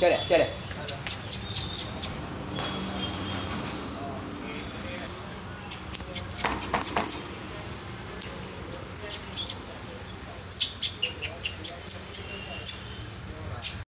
这里这里。